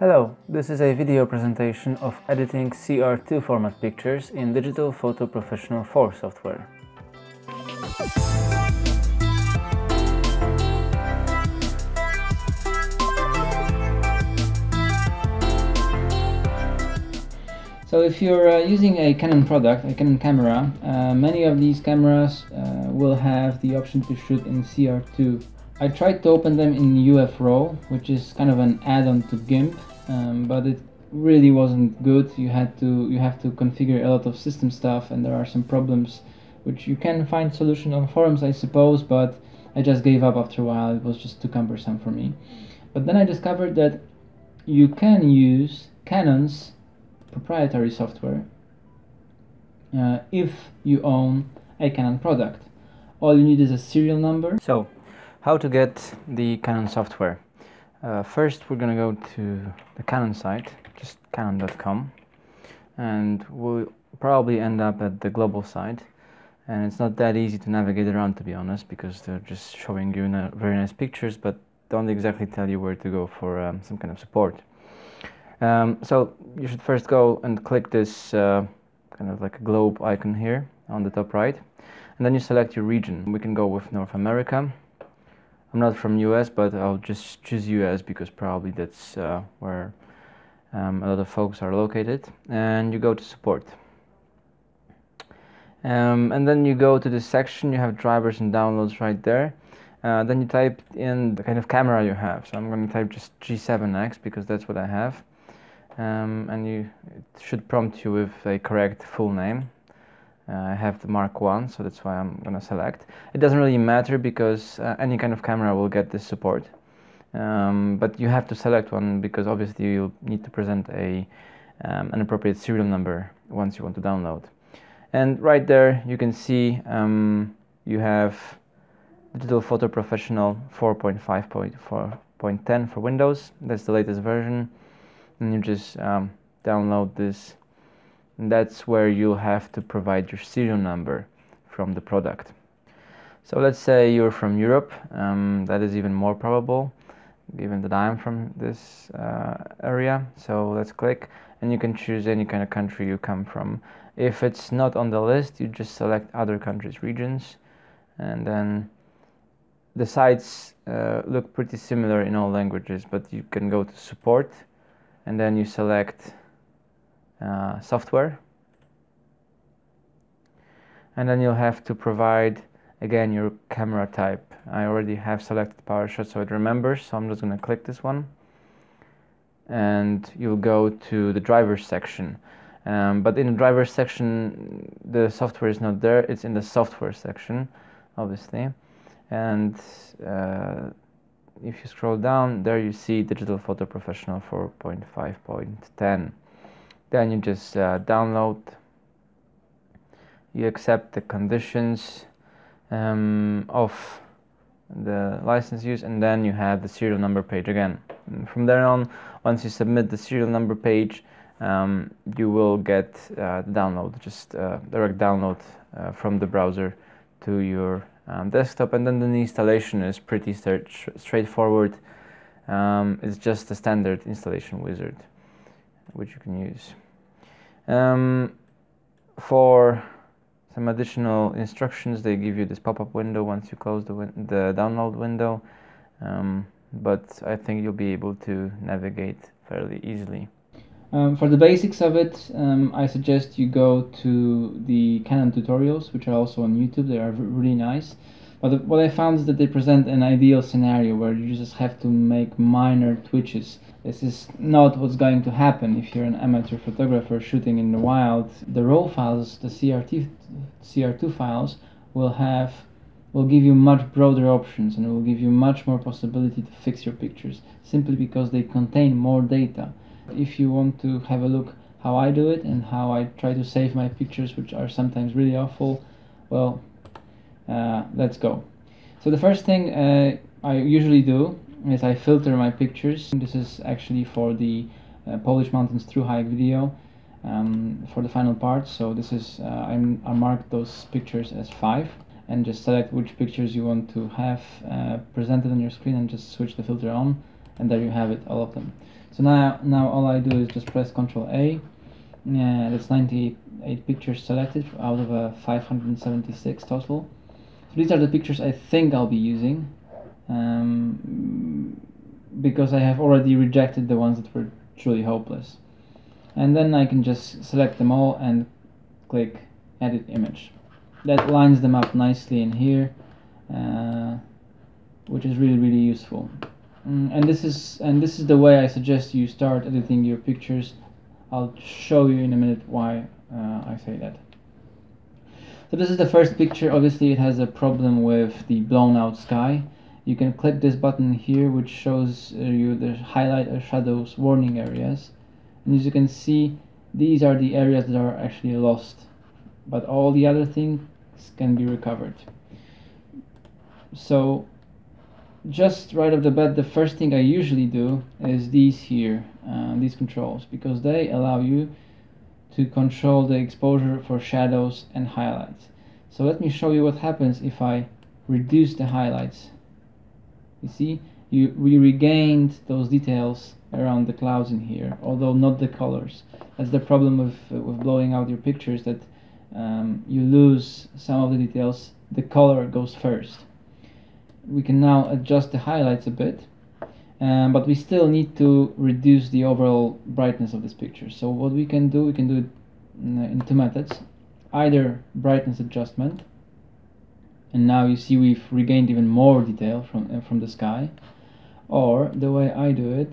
Hello, this is a video presentation of editing CR2 format pictures in Digital Photo Professional 4 software. So if you're uh, using a Canon product, a Canon camera, uh, many of these cameras uh, will have the option to shoot in CR2. I tried to open them in UFRaw, which is kind of an add-on to GIMP, um, but it really wasn't good. You had to you have to configure a lot of system stuff, and there are some problems which you can find solution on forums, I suppose, but I just gave up after a while. It was just too cumbersome for me. But then I discovered that you can use Canon's proprietary software uh, if you own a Canon product. All you need is a serial number. So, how to get the Canon software? Uh, first, we're going to go to the Canon site, just canon.com, and we'll probably end up at the global site. And it's not that easy to navigate around, to be honest, because they're just showing you very nice pictures, but don't exactly tell you where to go for um, some kind of support. Um, so you should first go and click this uh, kind of like a globe icon here on the top right and then you select your region. We can go with North America. I'm not from US but I'll just choose US because probably that's uh, where um, a lot of folks are located and you go to support. Um, and then you go to this section, you have drivers and downloads right there. Uh, then you type in the kind of camera you have. So I'm going to type just G7X because that's what I have um, and you it should prompt you with a correct full name. I have the Mark 1, so that's why I'm gonna select. It doesn't really matter because uh, any kind of camera will get this support. Um, but you have to select one because obviously you'll need to present a um, an appropriate serial number once you want to download. And right there you can see um, you have Digital Photo Professional 4.5.4.10 for Windows. That's the latest version and you just um, download this and that's where you'll have to provide your serial number from the product. So let's say you're from Europe um, that is even more probable given that I'm from this uh, area. So let's click and you can choose any kind of country you come from. If it's not on the list you just select other countries regions and then the sites uh, look pretty similar in all languages but you can go to support and then you select uh, software. And then you'll have to provide again your camera type. I already have selected PowerShot so it remembers so I'm just going to click this one. And you'll go to the drivers section. Um, but in the drivers section the software is not there. It's in the software section obviously. And uh, if you scroll down there you see digital photo professional 4.5.10 then you just uh, download. You accept the conditions um, of the license use and then you have the serial number page again. And from there on once you submit the serial number page um, you will get uh, the download just uh, direct download uh, from the browser to your um, desktop. And then the installation is pretty straightforward. Um, it's just a standard installation wizard which you can use um, for some additional instructions they give you this pop-up window once you close the, win the download window um, but I think you'll be able to navigate fairly easily um, for the basics of it, um, I suggest you go to the Canon tutorials, which are also on YouTube. They are really nice. But what I found is that they present an ideal scenario where you just have to make minor twitches. This is not what's going to happen if you're an amateur photographer shooting in the wild. The RAW files, the CRT, CR2 files, will have will give you much broader options and will give you much more possibility to fix your pictures simply because they contain more data. If you want to have a look how I do it and how I try to save my pictures, which are sometimes really awful, well, uh, let's go. So the first thing uh, I usually do is I filter my pictures. This is actually for the uh, Polish Mountains through hike video um, for the final part. So this is uh, I'm, I mark those pictures as five and just select which pictures you want to have uh, presented on your screen and just switch the filter on and there you have it all of them So now, now all I do is just press Ctrl A. Yeah, that's 98 pictures selected out of a 576 total. So these are the pictures I think I'll be using. Um, because I have already rejected the ones that were truly hopeless. And then I can just select them all and click edit image. That lines them up nicely in here, uh, which is really really useful. Mm, and this is and this is the way I suggest you start editing your pictures. I'll show you in a minute why uh, I say that. So this is the first picture. Obviously, it has a problem with the blown out sky you can click this button here which shows uh, you the highlight or shadows warning areas. And as you can see these are the areas that are actually lost. But all the other things can be recovered. So just right off the bat the first thing I usually do is these here uh, these controls because they allow you to control the exposure for shadows and highlights. So let me show you what happens if I reduce the highlights you see you we regained those details around the clouds in here although not the colors. That's the problem with with blowing out your pictures that um, you lose some of the details. The color goes first. We can now adjust the highlights a bit um, but we still need to reduce the overall brightness of this picture. So what we can do we can do it in two methods. Either brightness adjustment and now you see we've regained even more detail from, uh, from the sky. Or the way I do it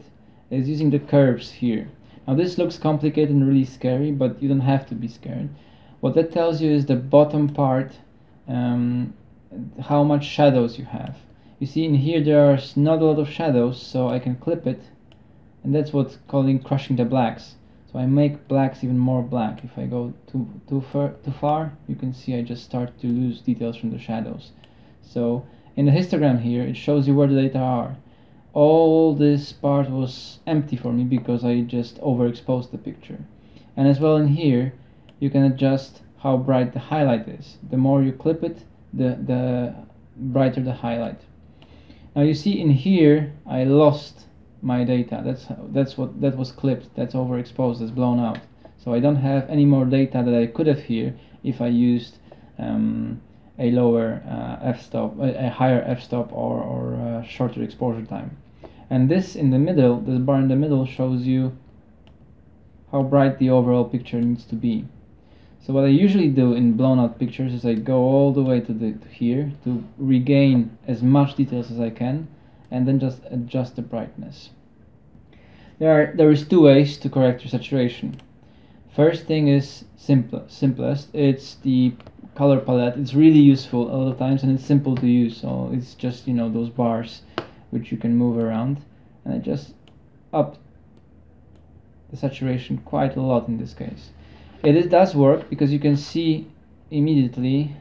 is using the curves here. Now this looks complicated and really scary but you don't have to be scared. What that tells you is the bottom part um, how much shadows you have. You see in here there's not a lot of shadows so I can clip it. And that's what's calling crushing the blacks so I make blacks even more black. If I go too, too, far, too far, you can see I just start to lose details from the shadows. So in the histogram here, it shows you where the data are. All this part was empty for me because I just overexposed the picture. And as well in here, you can adjust how bright the highlight is. The more you clip it, the, the brighter the highlight. Now you see in here, I lost my data. That's that's what that was clipped. That's overexposed. That's blown out. So I don't have any more data that I could have here if I used um, a lower uh, f-stop, a, higher f-stop or, or uh, shorter exposure time. And this in the middle, this bar in the middle shows you how bright the overall picture needs to be. So what I usually do in blown out pictures is I go all the way to, the, to here to regain as much details as I can and then just adjust the brightness. There are there is two ways to correct your saturation. First thing is simple simplest. It's the color palette. It's really useful a lot of times and it's simple to use. So it's just you know those bars which you can move around and I just up the saturation quite a lot in this case. It is, does work because you can see immediately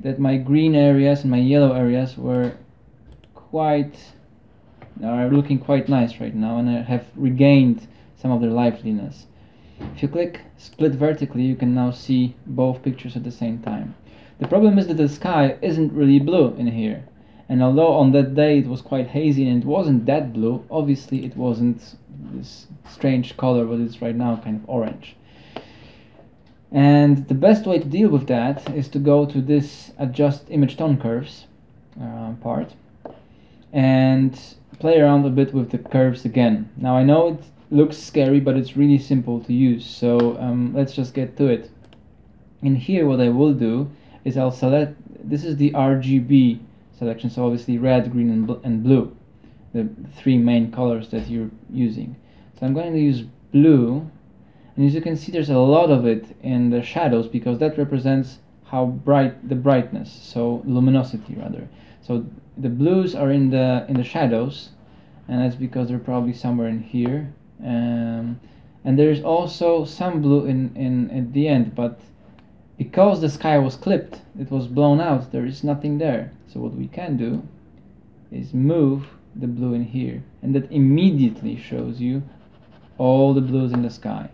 that my green areas and my yellow areas were quite are looking quite nice right now and have regained some of their liveliness. If you click split vertically you can now see both pictures at the same time. The problem is that the sky isn't really blue in here and although on that day it was quite hazy and it wasn't that blue, obviously it wasn't this strange color but it's right now kind of orange. And the best way to deal with that is to go to this adjust image tone curves uh, part and play around a bit with the curves again. Now I know it looks scary, but it's really simple to use. So um, let's just get to it. In here, what I will do is I'll select, this is the RGB selection, so obviously red, green, and, bl and blue, the three main colors that you're using. So I'm going to use blue, and as you can see, there's a lot of it in the shadows because that represents how bright the brightness, so luminosity rather. So the blues are in the in the shadows and that's because they're probably somewhere in here. Um, and there's also some blue in, in at the end but because the sky was clipped it was blown out there is nothing there. So what we can do is move the blue in here and that immediately shows you all the blues in the sky.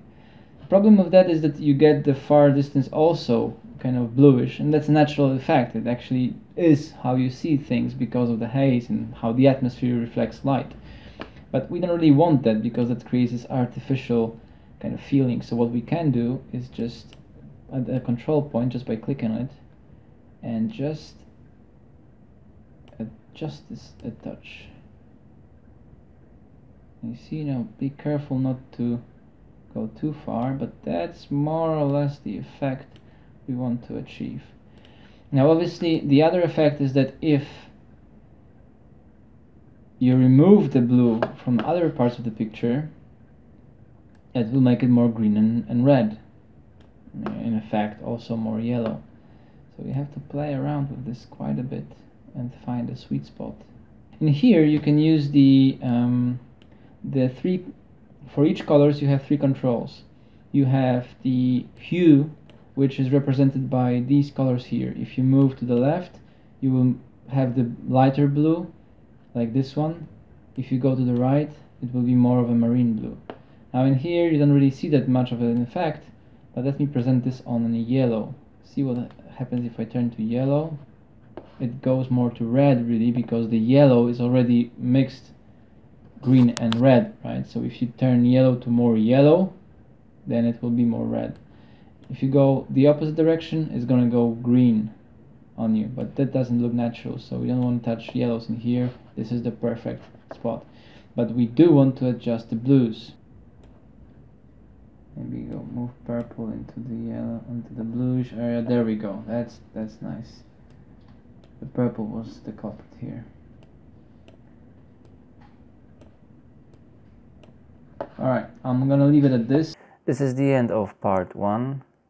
The problem of that is that you get the far distance also kind of bluish and that's a natural effect. It actually is how you see things because of the haze and how the atmosphere reflects light. But we don't really want that because that creates this artificial kind of feeling. So what we can do is just at a control point just by clicking on it and just adjust this a touch. You see now be careful not to go too far but that's more or less the effect we want to achieve. Now obviously the other effect is that if you remove the blue from other parts of the picture it will make it more green and, and red. In effect also more yellow. So you have to play around with this quite a bit and find a sweet spot. In here you can use the um, the three for each colors you have three controls. You have the hue which is represented by these colors here. If you move to the left you will have the lighter blue like this one. If you go to the right it will be more of a marine blue. Now in here you don't really see that much of an effect but let me present this on a yellow. See what happens if I turn to yellow? It goes more to red really because the yellow is already mixed green and red right? So if you turn yellow to more yellow then it will be more red if you go the opposite direction it's gonna go green on you. But that doesn't look natural so we don't want to touch yellows in here. This is the perfect spot. But we do want to adjust the blues. Maybe go move purple into the yellow into the bluish area. There we go. That's that's nice. The purple was the culprit here. Alright, I'm gonna leave it at this. This is the end of part 1.